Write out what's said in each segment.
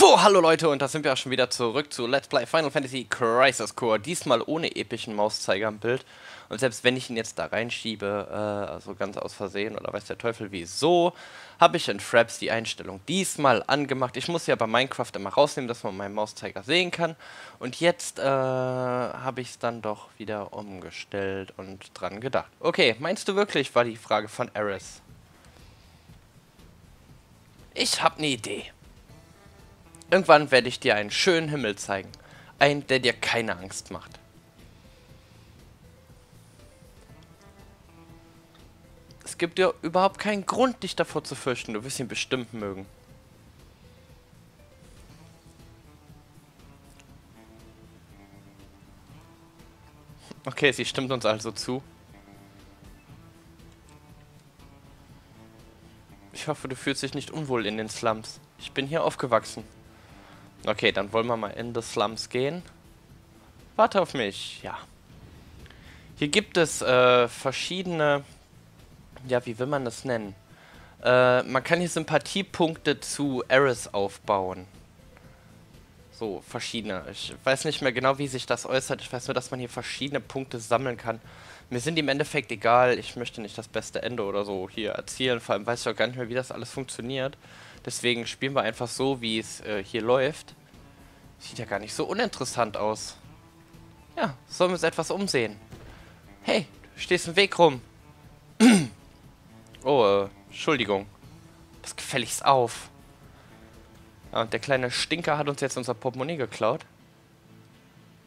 So, hallo Leute und da sind wir auch schon wieder zurück zu Let's Play Final Fantasy Crisis Core. Diesmal ohne epischen Mauszeiger im Bild. Und selbst wenn ich ihn jetzt da reinschiebe, äh, also ganz aus Versehen oder weiß der Teufel wieso, habe ich in Fraps die Einstellung diesmal angemacht. Ich muss ja bei Minecraft immer rausnehmen, dass man meinen Mauszeiger sehen kann. Und jetzt äh, habe ich es dann doch wieder umgestellt und dran gedacht. Okay, meinst du wirklich, war die Frage von Eris. Ich habe eine Idee. Irgendwann werde ich dir einen schönen Himmel zeigen. Einen, der dir keine Angst macht. Es gibt dir überhaupt keinen Grund, dich davor zu fürchten. Du wirst ihn bestimmt mögen. Okay, sie stimmt uns also zu. Ich hoffe, du fühlst dich nicht unwohl in den Slums. Ich bin hier aufgewachsen. Okay, dann wollen wir mal in the Slums gehen. Warte auf mich, ja. Hier gibt es äh, verschiedene, ja, wie will man das nennen? Äh, man kann hier Sympathiepunkte zu Eris aufbauen. So, verschiedene. Ich weiß nicht mehr genau, wie sich das äußert. Ich weiß nur, dass man hier verschiedene Punkte sammeln kann. Mir sind die im Endeffekt egal. Ich möchte nicht das beste Ende oder so hier erzielen. Vor allem weiß ich auch gar nicht mehr, wie das alles funktioniert. Deswegen spielen wir einfach so, wie es äh, hier läuft. Sieht ja gar nicht so uninteressant aus. Ja, sollen wir uns etwas umsehen? Hey, du stehst im Weg rum. oh, äh, Entschuldigung. Das gefälligst auf. Ja, und der kleine Stinker hat uns jetzt unser Portemonnaie geklaut.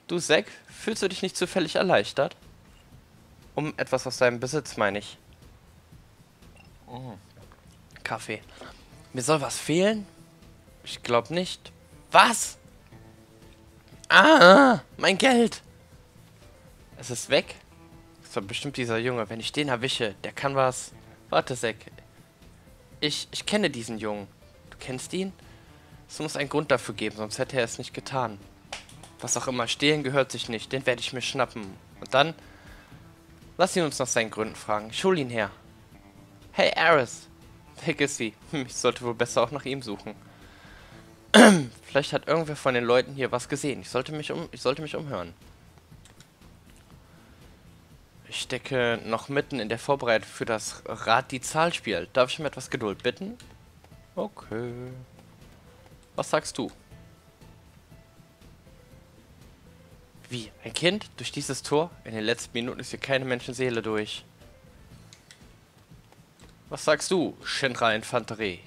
Du, Zack, fühlst du dich nicht zufällig erleichtert? Um etwas aus deinem Besitz, meine ich. Oh. Kaffee. Mir soll was fehlen? Ich glaube nicht. Was? Ah, mein Geld. Es ist weg. Das war bestimmt dieser Junge. Wenn ich den erwische, der kann was. Warte, Zack. Ich, ich kenne diesen Jungen. Du kennst ihn? Es muss einen Grund dafür geben, sonst hätte er es nicht getan. Was auch immer, stehlen gehört sich nicht. Den werde ich mir schnappen. Und dann... Lass ihn uns nach seinen Gründen fragen. Ich hol ihn her. Hey, Aris. Weg ist sie. Hm, ich sollte wohl besser auch nach ihm suchen. Vielleicht hat irgendwer von den Leuten hier was gesehen. Ich sollte mich um, ich sollte mich umhören. Ich stecke noch mitten in der Vorbereitung für das Rat die Zahlspiel. Darf ich mir etwas Geduld bitten? Okay. Was sagst du? Wie? Ein Kind? Durch dieses Tor? In den letzten Minuten ist hier keine Menschenseele durch. Was sagst du, Shinra Infanterie?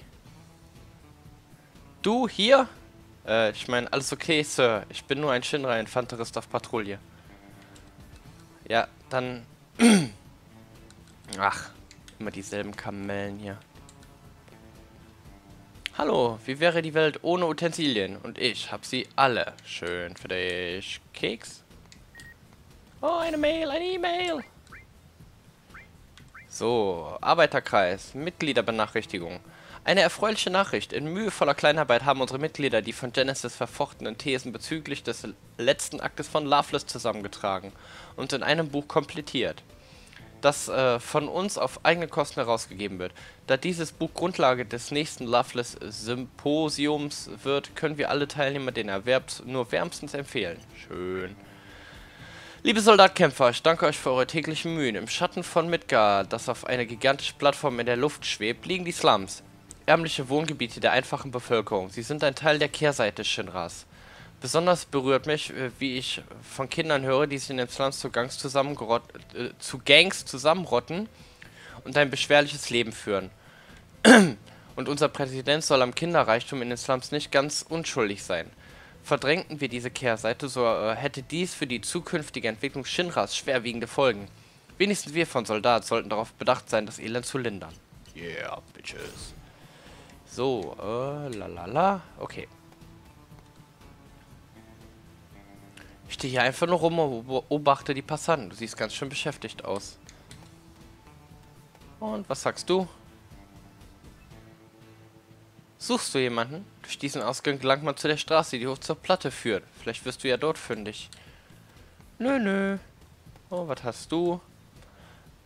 Du hier? Äh, ich meine, alles okay, Sir. Ich bin nur ein Shinra Infanterist auf Patrouille. Ja, dann... Ach, immer dieselben Kamellen hier. Hallo, wie wäre die Welt ohne Utensilien? Und ich hab sie alle. Schön für dich. Keks? Oh, eine Mail, eine E-Mail. So, Arbeiterkreis, Mitgliederbenachrichtigung. Eine erfreuliche Nachricht. In mühevoller Kleinarbeit haben unsere Mitglieder die von Genesis verfochtenen Thesen bezüglich des letzten Aktes von Loveless zusammengetragen und in einem Buch komplettiert, das äh, von uns auf eigene Kosten herausgegeben wird. Da dieses Buch Grundlage des nächsten Loveless Symposiums wird, können wir alle Teilnehmer den Erwerb nur wärmstens empfehlen. Schön. Liebe Soldatkämpfer, ich danke euch für eure täglichen Mühen. Im Schatten von Midgard, das auf einer gigantischen Plattform in der Luft schwebt, liegen die Slums. Ärmliche Wohngebiete der einfachen Bevölkerung. Sie sind ein Teil der Kehrseite Shinras. Besonders berührt mich, äh, wie ich von Kindern höre, die sich in den Slums zu Gangs, äh, zu Gangs zusammenrotten und ein beschwerliches Leben führen. und unser Präsident soll am Kinderreichtum in den Slums nicht ganz unschuldig sein. Verdrängten wir diese Kehrseite, so äh, hätte dies für die zukünftige Entwicklung Shinras schwerwiegende Folgen. Wenigstens wir von Soldat sollten darauf bedacht sein, das Elend zu lindern. Yeah, bitches. So, äh, lalala. Okay. Ich stehe hier einfach nur rum und beobachte die Passanten. Du siehst ganz schön beschäftigt aus. Und was sagst du? Suchst du jemanden? Durch diesen Ausgang gelangt man zu der Straße, die hoch zur Platte führt. Vielleicht wirst du ja dort fündig. Nö, nö. Oh, was hast du?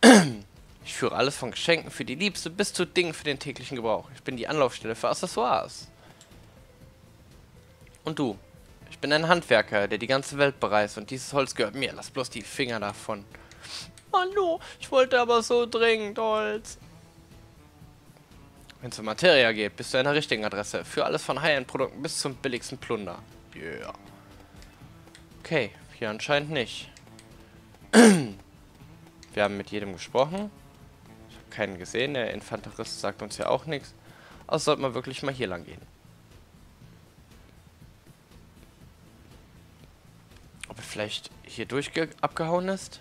Ich führe alles von Geschenken für die Liebste bis zu Dingen für den täglichen Gebrauch. Ich bin die Anlaufstelle für Accessoires. Und du? Ich bin ein Handwerker, der die ganze Welt bereist und dieses Holz gehört mir. Lass bloß die Finger davon. Hallo, ich wollte aber so dringend Holz. Wenn es um Materia geht, bist du an der richtigen Adresse. Für alles von High-End-Produkten bis zum billigsten Plunder. Yeah. Okay, hier anscheinend nicht. Wir haben mit jedem gesprochen. Keinen gesehen. Der Infanterist sagt uns ja auch nichts. Also sollte man wirklich mal hier lang gehen. Ob er vielleicht hier durch abgehauen ist?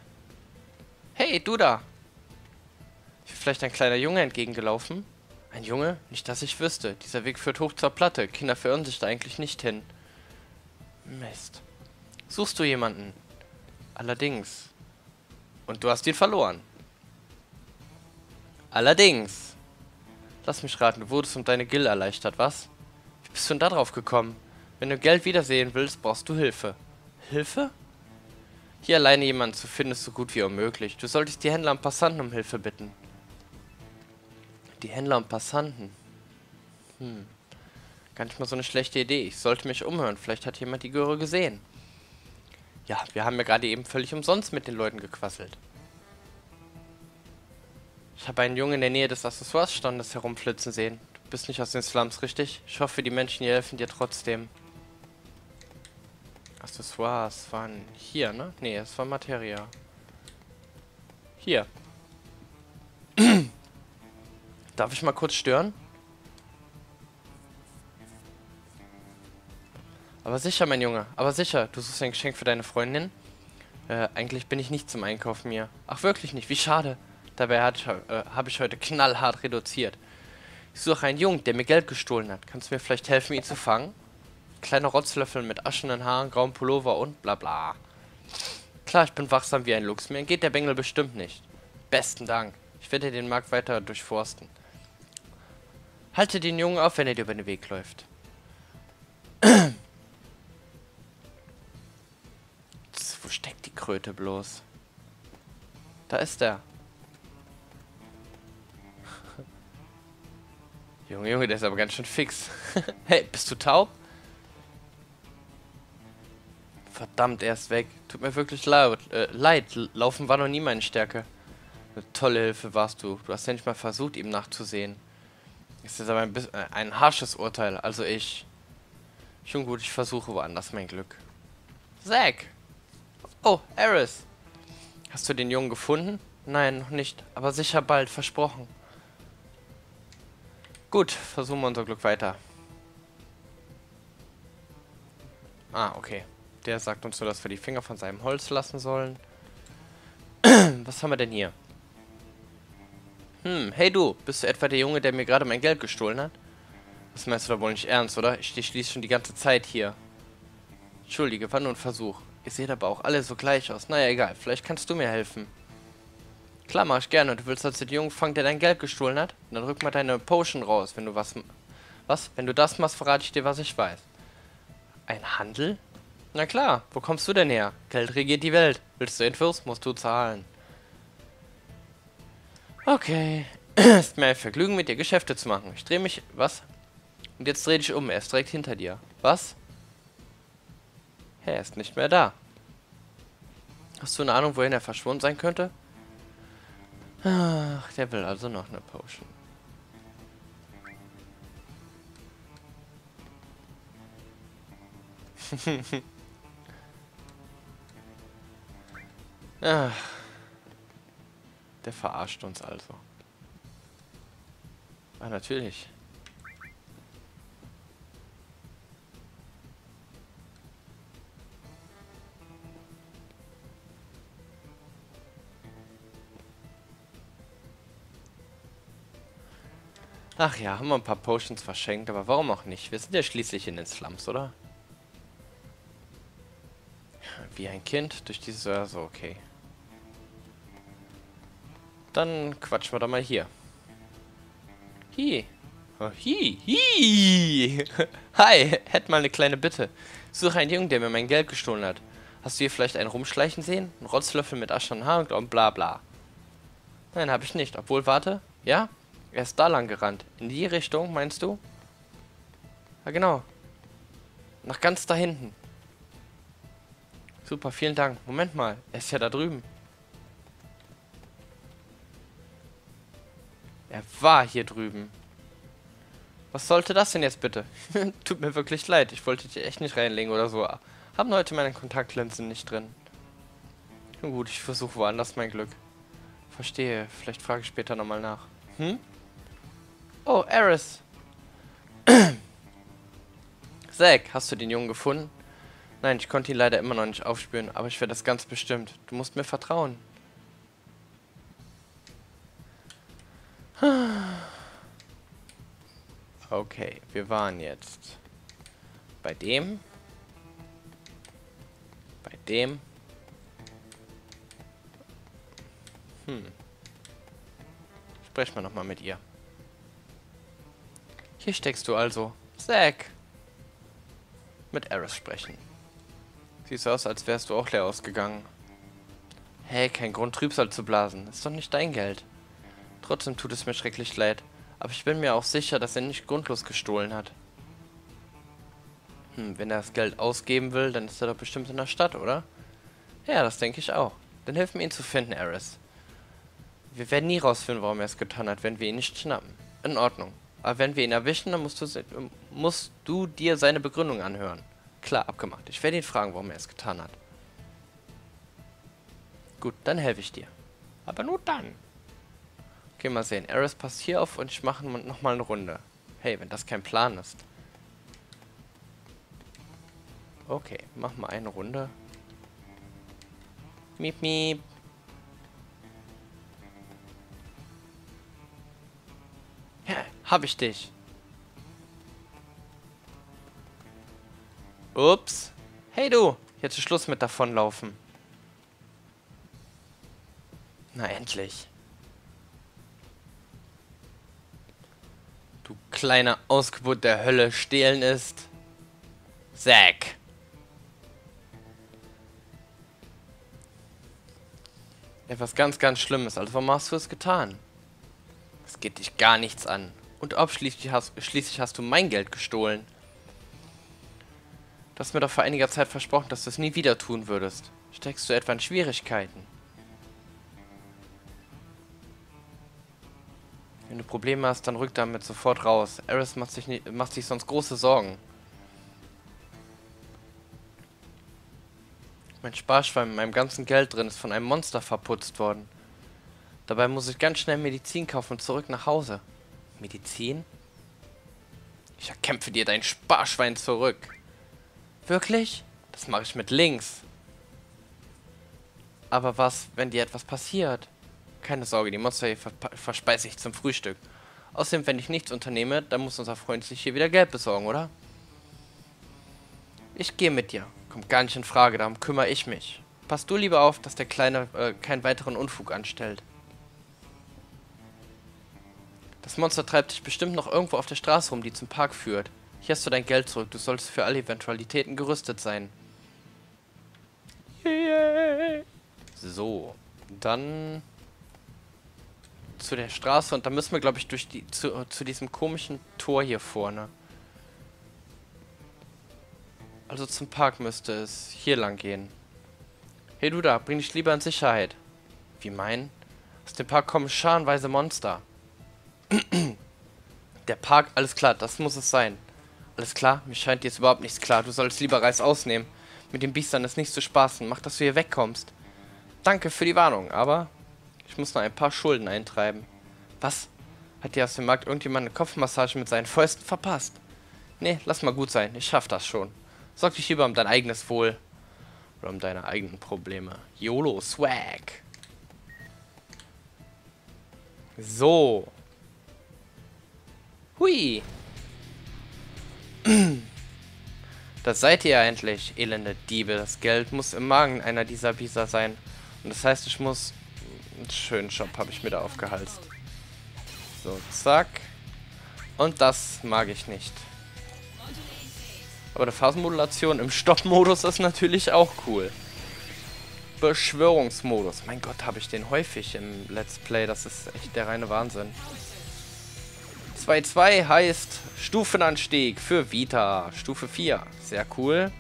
Hey, du da! Ist vielleicht ein kleiner Junge entgegengelaufen? Ein Junge? Nicht, dass ich wüsste. Dieser Weg führt hoch zur Platte. Kinder verirren sich da eigentlich nicht hin. Mist. Suchst du jemanden? Allerdings. Und du hast ihn verloren. Allerdings. Lass mich raten, du wurdest um deine Gill erleichtert, was? Wie bist du denn da drauf gekommen? Wenn du Geld wiedersehen willst, brauchst du Hilfe. Hilfe? Hier alleine jemanden zu finden, ist so gut wie unmöglich. Du solltest die Händler und Passanten um Hilfe bitten. Die Händler und Passanten. Hm. Gar nicht mal so eine schlechte Idee. Ich sollte mich umhören. Vielleicht hat jemand die Göre gesehen. Ja, wir haben ja gerade eben völlig umsonst mit den Leuten gequasselt. Ich habe einen Jungen in der Nähe des Accessoires-Standes herumflitzen sehen. Du bist nicht aus den Slums, richtig? Ich hoffe, die Menschen hier helfen dir trotzdem. Accessoires waren hier, ne? Ne, es war Materia. Hier. Darf ich mal kurz stören? Aber sicher, mein Junge. Aber sicher. Du suchst ein Geschenk für deine Freundin? Äh, eigentlich bin ich nicht zum Einkaufen hier. Ach, wirklich nicht. Wie schade. Dabei äh, habe ich heute knallhart reduziert. Ich suche einen Jungen, der mir Geld gestohlen hat. Kannst du mir vielleicht helfen, ihn zu fangen? Kleiner Rotzlöffel mit aschenden Haaren, grauem Pullover und bla bla. Klar, ich bin wachsam wie ein Luchs. Mir geht der Bengel bestimmt nicht. Besten Dank. Ich werde den Markt weiter durchforsten. Halte den Jungen auf, wenn er dir über den Weg läuft. Wo steckt die Kröte bloß? Da ist er. Junge, Junge, der ist aber ganz schön fix. hey, bist du taub? Verdammt, er ist weg. Tut mir wirklich laut, äh, leid. Laufen war noch nie meine Stärke. Eine tolle Hilfe warst du. Du hast ja nicht mal versucht, ihm nachzusehen. Das ist aber ein, bisschen, äh, ein harsches Urteil. Also ich. Schon gut, ich versuche woanders mein Glück. Zack! Oh, Eris! Hast du den Jungen gefunden? Nein, noch nicht. Aber sicher bald, versprochen. Gut, versuchen wir unser Glück weiter. Ah, okay. Der sagt uns nur, dass wir die Finger von seinem Holz lassen sollen. Was haben wir denn hier? Hm, hey du, bist du etwa der Junge, der mir gerade mein Geld gestohlen hat? Das meinst du da wohl nicht ernst, oder? Ich stehe schließlich schon die ganze Zeit hier. Entschuldige, war nur ein Versuch. Ihr seht aber auch alle so gleich aus. Naja, egal, vielleicht kannst du mir helfen. Klar, mach ich gerne. Du willst also den Jungen fangen, der dein Geld gestohlen hat? Dann rück mal deine Potion raus, wenn du was... Was? Wenn du das machst, verrate ich dir, was ich weiß. Ein Handel? Na klar, wo kommst du denn her? Geld regiert die Welt. Willst du Infos, musst du zahlen. Okay. ist mir ein Vergnügen, mit dir Geschäfte zu machen. Ich drehe mich... Was? Und jetzt dreh dich um. Er ist direkt hinter dir. Was? Er ist nicht mehr da. Hast du eine Ahnung, wohin er verschwunden sein könnte? Ach, der will also noch eine Potion. Ach. Der verarscht uns also. Ah, natürlich. Ach ja, haben wir ein paar Potions verschenkt, aber warum auch nicht? Wir sind ja schließlich in den Slums, oder? Wie ein Kind durch diese... Also okay. Dann quatschen wir doch mal hier. Hi. Oh, hi. Hi. Hi. Hätte mal eine kleine Bitte. Suche einen Jungen, der mir mein Geld gestohlen hat. Hast du hier vielleicht einen rumschleichen sehen? Ein Rotzlöffel mit Aschern Haar und bla bla. Nein, habe ich nicht. Obwohl, warte. Ja? Er ist da lang gerannt. In die Richtung, meinst du? Ja, genau. Nach ganz da hinten. Super, vielen Dank. Moment mal, er ist ja da drüben. Er war hier drüben. Was sollte das denn jetzt bitte? Tut mir wirklich leid, ich wollte dich echt nicht reinlegen oder so. Haben heute meine Kontaktlinsen nicht drin. Nun gut, ich versuche woanders mein Glück. Verstehe, vielleicht frage ich später nochmal nach. Hm? Oh, Eris. Zack, hast du den Jungen gefunden? Nein, ich konnte ihn leider immer noch nicht aufspüren, aber ich werde das ganz bestimmt. Du musst mir vertrauen. Okay, wir waren jetzt bei dem, bei dem. Hm. Sprech mal nochmal mit ihr. Hier steckst du also. Zack. Mit Eris sprechen. Siehst aus, als wärst du auch leer ausgegangen. Hey, kein Grund, Trübsal zu blasen. Ist doch nicht dein Geld. Trotzdem tut es mir schrecklich leid. Aber ich bin mir auch sicher, dass er nicht grundlos gestohlen hat. Hm, wenn er das Geld ausgeben will, dann ist er doch bestimmt in der Stadt, oder? Ja, das denke ich auch. Dann hilf mir ihn zu finden, Eris. Wir werden nie rausfinden, warum er es getan hat, wenn wir ihn nicht schnappen. In Ordnung. Aber wenn wir ihn erwischen, dann musst du, musst du dir seine Begründung anhören. Klar, abgemacht. Ich werde ihn fragen, warum er es getan hat. Gut, dann helfe ich dir. Aber nur dann. Okay, mal sehen. Eris passt hier auf und ich mache nochmal eine Runde. Hey, wenn das kein Plan ist. Okay, mach mal eine Runde. Miep, miep. Hab ich dich. Ups. Hey du, jetzt ist Schluss mit davonlaufen. Na endlich. Du kleiner Ausgeburt der Hölle stehlen ist. Zack. Etwas ganz, ganz Schlimmes. Also warum hast du es getan? Es geht dich gar nichts an. Und ob schließlich hast, schließlich hast du mein Geld gestohlen. Du hast mir doch vor einiger Zeit versprochen, dass du es nie wieder tun würdest. Steckst du etwa in Schwierigkeiten? Wenn du Probleme hast, dann rück damit sofort raus. Eris macht sich, nie, macht sich sonst große Sorgen. Mein Sparschwein mit meinem ganzen Geld drin ist von einem Monster verputzt worden. Dabei muss ich ganz schnell Medizin kaufen und zurück nach Hause. Medizin? Ich erkämpfe dir dein Sparschwein zurück. Wirklich? Das mache ich mit links. Aber was, wenn dir etwas passiert? Keine Sorge, die Monster hier verspeise ich zum Frühstück. Außerdem, wenn ich nichts unternehme, dann muss unser Freund sich hier wieder Geld besorgen, oder? Ich gehe mit dir. Kommt gar nicht in Frage, darum kümmere ich mich. Pass du lieber auf, dass der Kleine äh, keinen weiteren Unfug anstellt. Das Monster treibt dich bestimmt noch irgendwo auf der Straße rum, die zum Park führt. Hier hast du dein Geld zurück. Du solltest für alle Eventualitäten gerüstet sein. So, dann zu der Straße und da müssen wir, glaube ich, durch die zu, zu diesem komischen Tor hier vorne. Also zum Park müsste es hier lang gehen. Hey du da, bring dich lieber in Sicherheit. Wie mein? Aus dem Park kommen scharenweise Monster. Der Park, alles klar, das muss es sein. Alles klar, mir scheint jetzt überhaupt nichts klar. Du solltest lieber Reis ausnehmen. Mit den Biestern ist nicht zu spaßen. Mach, dass du hier wegkommst. Danke für die Warnung, aber ich muss noch ein paar Schulden eintreiben. Was? Hat dir aus dem Markt irgendjemand eine Kopfmassage mit seinen Fäusten verpasst? Nee, lass mal gut sein. Ich schaff das schon. Sorg dich lieber um dein eigenes Wohl. Oder um deine eigenen Probleme. YOLO Swag. So. Hui. Das seid ihr endlich, elende Diebe. Das Geld muss im Magen einer dieser Biester sein. Und das heißt, ich muss einen schönen Shop habe ich mir da aufgehalst. So, zack. Und das mag ich nicht. Aber die Phasenmodulation im Stoppmodus ist natürlich auch cool. Beschwörungsmodus. Mein Gott, habe ich den häufig im Let's Play. Das ist echt der reine Wahnsinn. 2-2 heißt Stufenanstieg für Vita. Stufe 4. Sehr cool.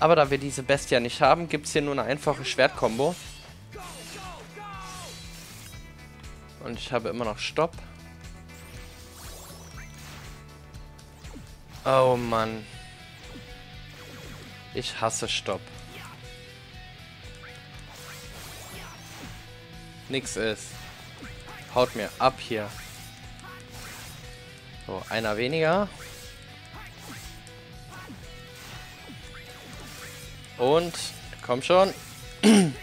Aber da wir diese Bestia nicht haben, gibt es hier nur eine einfache Schwertkombo. Und ich habe immer noch Stopp. Oh Mann. Ich hasse Stopp. Nix ist. Haut mir ab hier. So, einer weniger. Und, komm schon.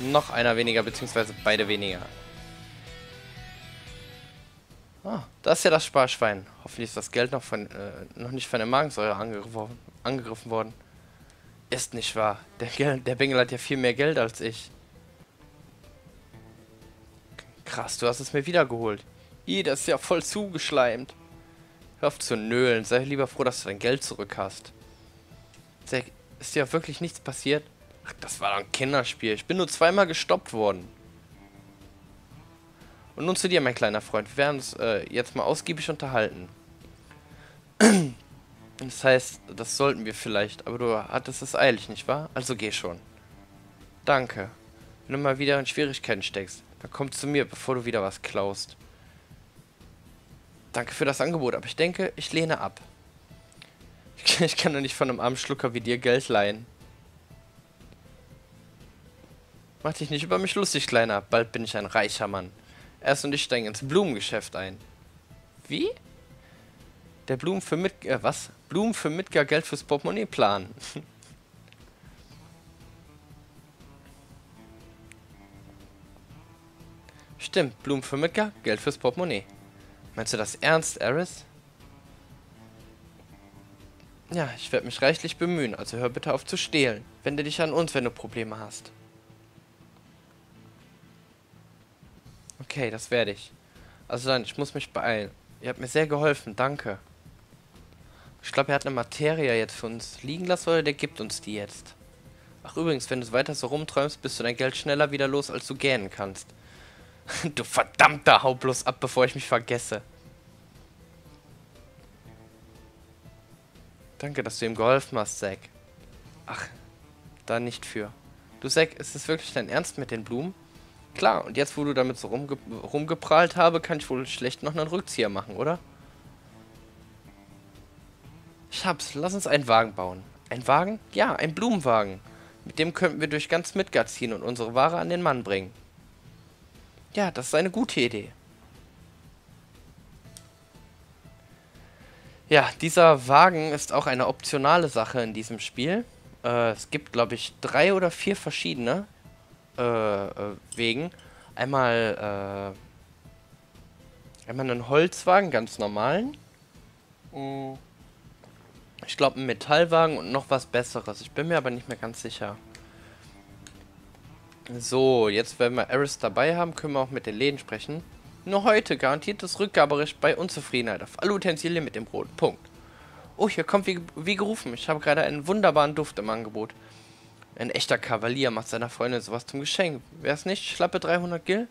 noch einer weniger, beziehungsweise beide weniger. Ah, das ist ja das Sparschwein. Hoffentlich ist das Geld noch von äh, noch nicht von der Magensäure angegriffen, angegriffen worden. Ist nicht wahr. Der, der Bengel hat ja viel mehr Geld als ich. Krass, du hast es mir wiedergeholt. Ih, das ist ja voll zugeschleimt. Hör auf zu nölen. Sei lieber froh, dass du dein Geld zurück hast. Ist dir wirklich nichts passiert? Ach, das war doch ein Kinderspiel. Ich bin nur zweimal gestoppt worden. Und nun zu dir, mein kleiner Freund. Wir werden uns äh, jetzt mal ausgiebig unterhalten. Das heißt, das sollten wir vielleicht, aber du hattest es eilig, nicht wahr? Also geh schon. Danke. Wenn du mal wieder in Schwierigkeiten steckst, dann komm zu mir, bevor du wieder was klaust. Danke für das Angebot, aber ich denke, ich lehne ab. Ich kann doch nicht von einem armen Schlucker wie dir Geld leihen. Mach dich nicht über mich lustig, Kleiner. Bald bin ich ein reicher Mann. Erst und ich steigen ins Blumengeschäft ein. Wie? Der Blumen für mit... Äh, was? Blumen für Midgar Geld fürs Portemonnaie plan. Stimmt, Blumen für Midgar, Geld fürs Portemonnaie. Meinst du das ernst, Eris? Ja, ich werde mich reichlich bemühen, also hör bitte auf zu stehlen. Wende dich an uns, wenn du Probleme hast. Okay, das werde ich. Also dann, ich muss mich beeilen. Ihr habt mir sehr geholfen, danke. Ich glaube, er hat eine Materie jetzt für uns liegen lassen oder der gibt uns die jetzt. Ach übrigens, wenn du weiter so rumträumst, bist du dein Geld schneller wieder los, als du gähnen kannst. du verdammter, hau bloß ab, bevor ich mich vergesse. Danke, dass du ihm geholfen hast, Zack. Ach, da nicht für. Du, Zack, ist es wirklich dein Ernst mit den Blumen? Klar, und jetzt, wo du damit so rumge rumgeprallt habe, kann ich wohl schlecht noch einen Rückzieher machen, oder? Ich hab's. Lass uns einen Wagen bauen. Ein Wagen? Ja, ein Blumenwagen. Mit dem könnten wir durch ganz Midgard ziehen und unsere Ware an den Mann bringen. Ja, das ist eine gute Idee. Ja, dieser Wagen ist auch eine optionale Sache in diesem Spiel. Äh, es gibt, glaube ich, drei oder vier verschiedene äh, äh, Wegen. Einmal, äh, einmal einen Holzwagen, ganz normalen. Mm. Ich glaube, einen Metallwagen und noch was Besseres. Ich bin mir aber nicht mehr ganz sicher. So, jetzt, wenn wir Eris dabei haben, können wir auch mit den Läden sprechen. Nur heute garantiert das Rückgaberecht bei Unzufriedenheit auf alle Utensilien mit dem roten Punkt. Oh, hier kommt wie, wie gerufen. Ich habe gerade einen wunderbaren Duft im Angebot. Ein echter Kavalier macht seiner Freundin sowas zum Geschenk. Wäre es nicht schlappe 300 Gil?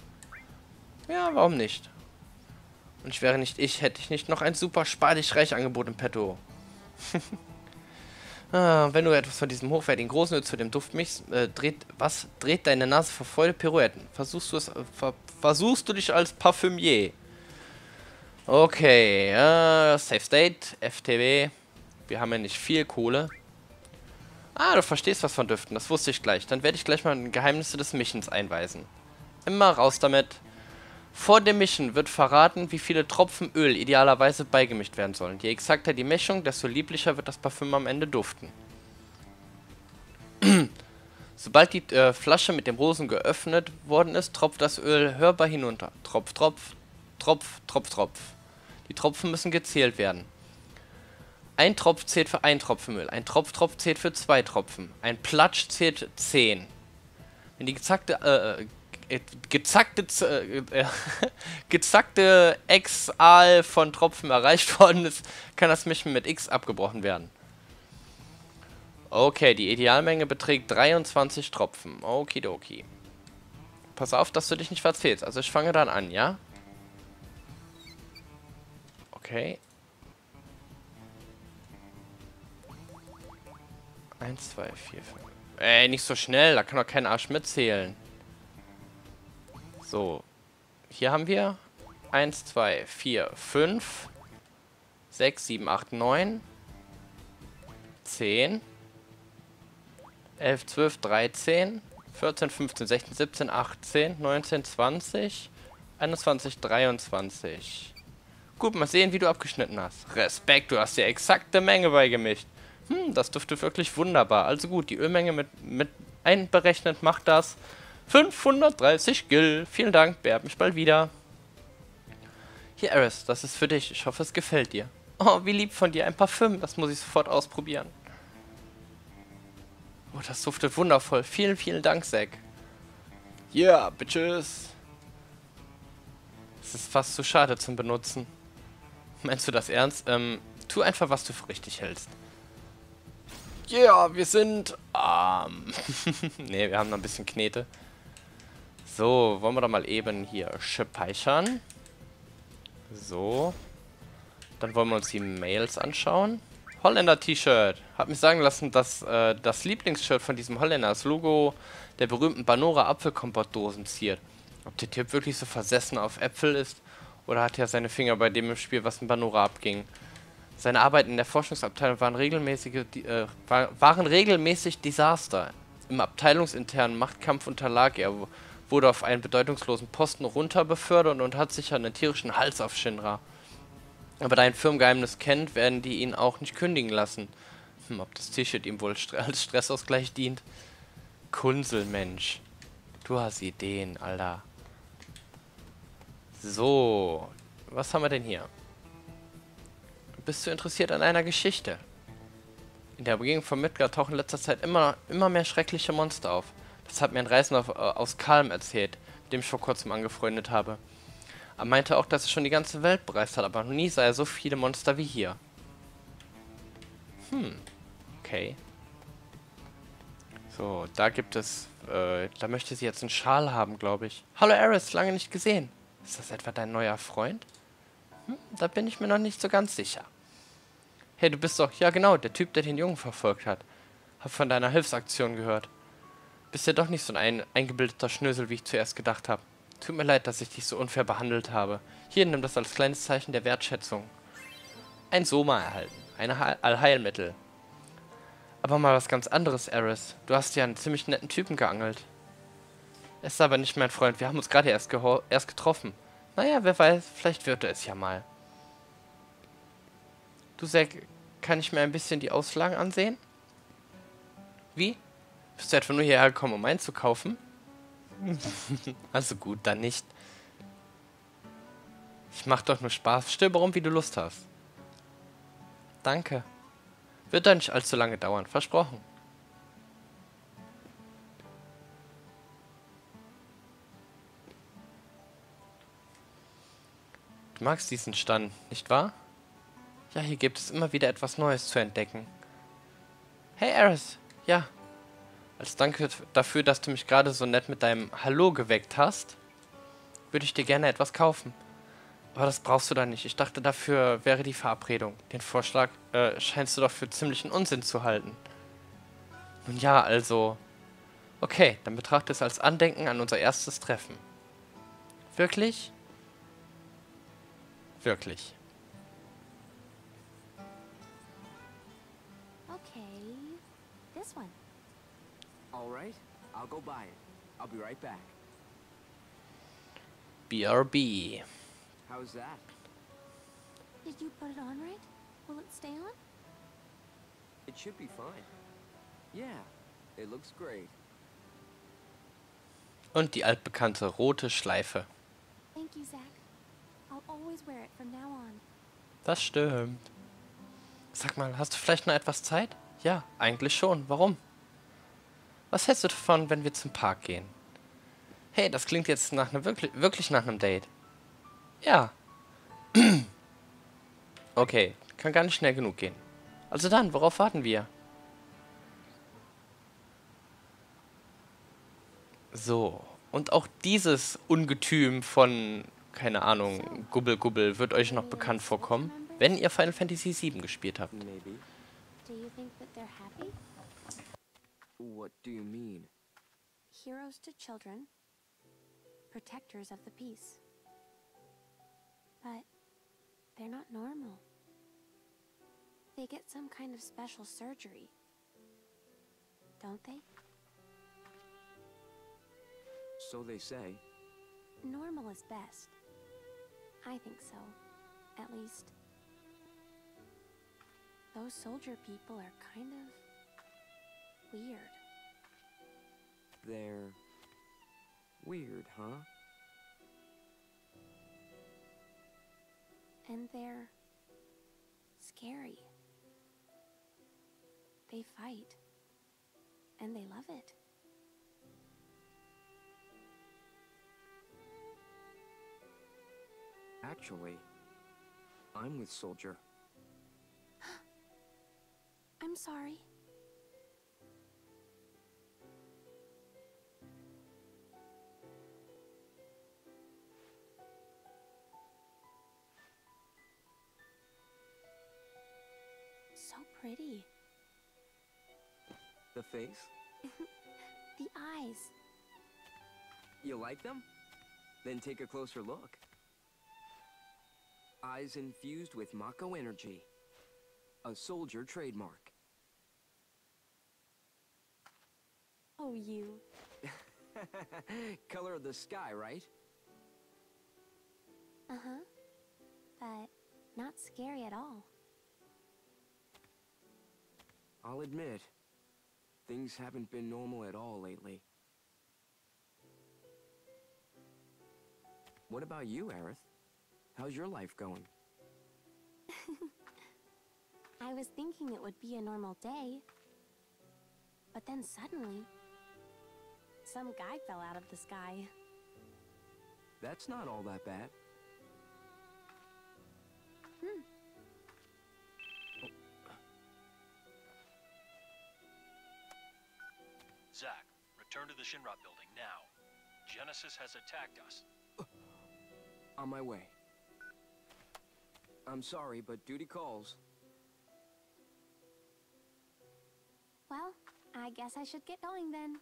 Ja, warum nicht? Und ich wäre nicht ich, hätte ich nicht noch ein super Spar-dich-reich-Angebot im Petto. ah, wenn du etwas von diesem hochwertigen Großnütz zu dem Duft mischst, äh, dreht, was? Dreht deine Nase vor Freude Pirouetten. Versuchst du es, äh, ver versuchst du dich als Parfümier. Okay, äh, Safe State, FTW. Wir haben ja nicht viel Kohle. Ah, du verstehst was von Düften, das wusste ich gleich. Dann werde ich gleich mal Geheimnisse des Mischens einweisen. Immer raus damit. Vor dem Mischen wird verraten, wie viele Tropfen Öl idealerweise beigemischt werden sollen. Je exakter die Mischung, desto lieblicher wird das Parfüm am Ende duften. Sobald die äh, Flasche mit dem Rosen geöffnet worden ist, tropft das Öl hörbar hinunter. Tropf, Tropf, Tropf, Tropf, Tropf. Die Tropfen müssen gezählt werden. Ein Tropf zählt für ein Tropfen Öl, ein Tropf, Tropf zählt für zwei Tropfen, ein Platsch zählt 10. Wenn die gezackte, äh, äh gezackte, äh, gezackte X-Aal von Tropfen erreicht worden ist, kann das Mischen mit X abgebrochen werden. Okay, die Idealmenge beträgt 23 Tropfen. Okidoki. Pass auf, dass du dich nicht verzählst. Also ich fange dann an, ja? Okay. Eins, zwei, vier, fünf. Ey, nicht so schnell, da kann doch kein Arsch mitzählen. So. Hier haben wir 1, 2, 4, 5, 6, 7, 8, 9, 10, 11, 12, 13, 14, 15, 16, 17, 18, 19, 20, 21, 23. Gut, mal sehen, wie du abgeschnitten hast. Respekt, du hast dir exakte Menge beigemischt. Hm, das duftet wirklich wunderbar. Also gut, die Ölmenge mit, mit einberechnet macht das 530 Gil. Vielen Dank, beerb mich bald wieder. Hier, Eris, das ist für dich. Ich hoffe, es gefällt dir. Oh, wie lieb von dir. Ein Parfüm, das muss ich sofort ausprobieren. Oh, das duftet wundervoll. Vielen, vielen Dank, Zack. Yeah, bitches. Es ist fast zu schade zum Benutzen. Meinst du das ernst? Ähm, tu einfach, was du für richtig hältst. Yeah, wir sind... Ähm, ne, wir haben noch ein bisschen Knete. So, wollen wir doch mal eben hier speichern. So. Dann wollen wir uns die Mails anschauen. Holländer T-Shirt. Hat mich sagen lassen, dass äh, das Lieblingsshirt von diesem Holländer das Logo der berühmten Banora Apfelkompott-Dosen ziert. Ob der Typ wirklich so versessen auf Äpfel ist oder hat er seine Finger bei dem im Spiel, was in Banora abging. Seine Arbeiten in der Forschungsabteilung waren, regelmäßige, äh, waren regelmäßig Desaster. Im abteilungsinternen Machtkampf unterlag er, wurde auf einen bedeutungslosen Posten runterbefördert und hat sicher einen tierischen Hals auf Shinra. Aber da ein Firmengeheimnis kennt, werden die ihn auch nicht kündigen lassen. Hm, ob das T-Shirt ihm wohl als Stressausgleich dient? Kunselmensch. Du hast Ideen, Alter. So, was haben wir denn hier? Bist du interessiert an einer Geschichte? In der Umgebung von Midgard tauchen in letzter Zeit immer, immer mehr schreckliche Monster auf. Das hat mir ein Reisender äh, aus Kalm erzählt, mit dem ich vor kurzem angefreundet habe. Er meinte auch, dass er schon die ganze Welt bereist hat, aber noch nie sah er so viele Monster wie hier. Hm, okay. So, da gibt es, äh, da möchte sie jetzt einen Schal haben, glaube ich. Hallo Eris, lange nicht gesehen. Ist das etwa dein neuer Freund? Hm, da bin ich mir noch nicht so ganz sicher. Hey, du bist doch, ja genau, der Typ, der den Jungen verfolgt hat. Hab von deiner Hilfsaktion gehört. Bist ja doch nicht so ein eingebildeter Schnösel, wie ich zuerst gedacht habe. Tut mir leid, dass ich dich so unfair behandelt habe. Hier, nimm das als kleines Zeichen der Wertschätzung. Ein Soma erhalten. Ein Allheilmittel. Aber mal was ganz anderes, Eris. Du hast ja einen ziemlich netten Typen geangelt. Er ist aber nicht mein Freund. Wir haben uns gerade erst, erst getroffen. Naja, wer weiß, vielleicht wird er es ja mal. Du, Zack, kann ich mir ein bisschen die Auslagen ansehen? Wie? Bist du etwa nur hierher gekommen, um einzukaufen? also gut, dann nicht. Ich mach doch nur Spaß. Stirb rum, wie du Lust hast. Danke. Wird doch nicht allzu lange dauern, versprochen. Du magst diesen Stand, nicht wahr? Ja, hier gibt es immer wieder etwas Neues zu entdecken. Hey, Eris. Ja, als Danke dafür, dass du mich gerade so nett mit deinem Hallo geweckt hast, würde ich dir gerne etwas kaufen. Aber das brauchst du da nicht. Ich dachte, dafür wäre die Verabredung. Den Vorschlag äh, scheinst du doch für ziemlichen Unsinn zu halten. Nun ja, also... Okay, dann betrachte es als Andenken an unser erstes Treffen. Wirklich? Wirklich. Right? I'll go buy it. I'll be right back. BRB. How's that? Did you put it on right? Will it stay on? It should be fine. Yeah, it looks great. Und die altbekannte rote Schleife. Thank you, Zach. I'll always wear it from now on. Das stimmt. Sag mal, hast du vielleicht noch etwas Zeit? Ja, eigentlich schon. Warum? Was hältst du davon, wenn wir zum Park gehen? Hey, das klingt jetzt nach einem wirklich, wirklich nach einem Date. Ja. okay, kann gar nicht schnell genug gehen. Also dann, worauf warten wir? So, und auch dieses Ungetüm von, keine Ahnung, Gubbel Gubbel wird euch noch bekannt vorkommen. Wenn ihr Final Fantasy VII gespielt habt. Maybe. Do you think that they're happy? What do you mean? Heroes to children, protectors of the peace. But they're not normal. They get some kind of special surgery. Don't they? So they say. Normal is best. I think so. At least. Those soldier people are kind of weird. They're weird, huh? And they're scary. They fight. And they love it. Actually, I'm with Soldier. I'm sorry. Pretty. The face? The eyes. You like them? Then take a closer look. Eyes infused with Mako energy. A soldier trademark. Oh, you. Color of the sky, right? Uh huh. But not scary at all. I'll admit, things haven't been normal at all lately. What about you, Aerith? How's your life going? I was thinking it would be a normal day. But then suddenly, some guy fell out of the sky. That's not all that bad. To the Shinra building now. Genesis has attacked us. On my way. I'm sorry, but duty calls. Well, I guess I should get going then.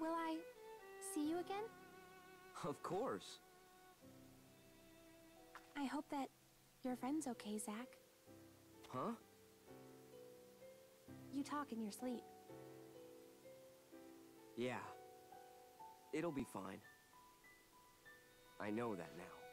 Will I see you again? Of course. I hope that your friend's okay, Zach. Huh? You talk in your sleep. Yeah. It'll be fine. I know that now.